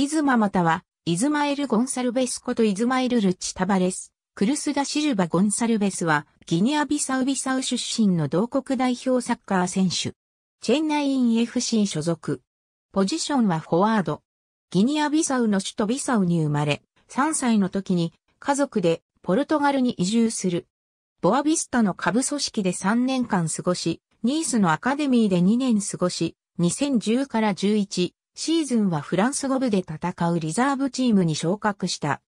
イズマまたは、イズマエル・ゴンサルベスことイズマエル・ルチタバレス。クルスダ・シルバ・ゴンサルベスは、ギニアビサウビサウ出身の同国代表サッカー選手。チェンナイン FC 所属。ポジションはフォワード。ギニアビサウの首都ビサウに生まれ、3歳の時に家族でポルトガルに移住する。ボアビスタの下部組織で3年間過ごし、ニースのアカデミーで2年過ごし、2010から11シーズンはフランス語部で戦うリザーブチームに昇格した。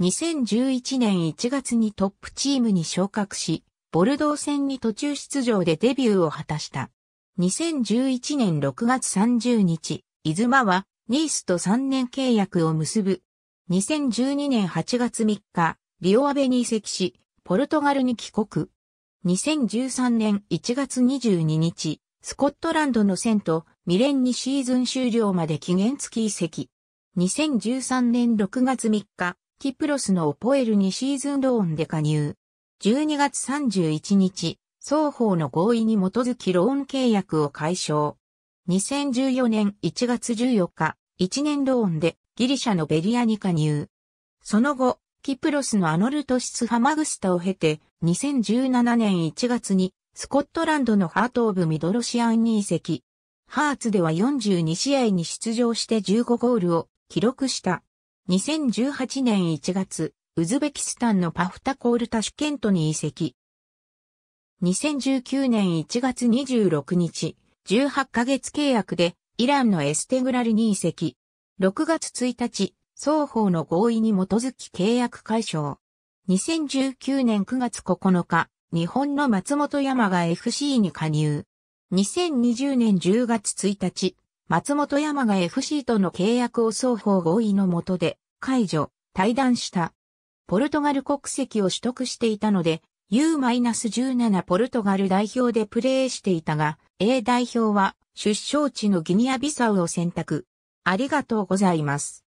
2011年1月にトップチームに昇格し、ボルドー戦に途中出場でデビューを果たした。2011年6月30日、イズマはニースと3年契約を結ぶ。2012年8月3日、リオアベに移籍し、ポルトガルに帰国。2013年1月22日、スコットランドのセント、ミレンにシーズン終了まで期限付き移籍。2013年6月3日、キプロスのオポエルにシーズンローンで加入。12月31日、双方の合意に基づきローン契約を解消。2014年1月14日、1年ローンでギリシャのベリアに加入。その後、キプロスのアノルトシス・ファマグスタを経て、2017年1月にスコットランドのハートオブミドロシアンに移籍。ハーツでは42試合に出場して15ゴールを記録した。2018年1月、ウズベキスタンのパフタコールタシュケントに移籍。2019年1月26日、18ヶ月契約でイランのエステグラルに移籍。6月1日、双方の合意に基づき契約解消。2019年9月9日、日本の松本山が FC に加入。2020年10月1日、松本山が FC との契約を双方合意のもとで解除、退団した。ポルトガル国籍を取得していたので、U-17 ポルトガル代表でプレーしていたが、A 代表は出生地のギニアビサウを選択。ありがとうございます。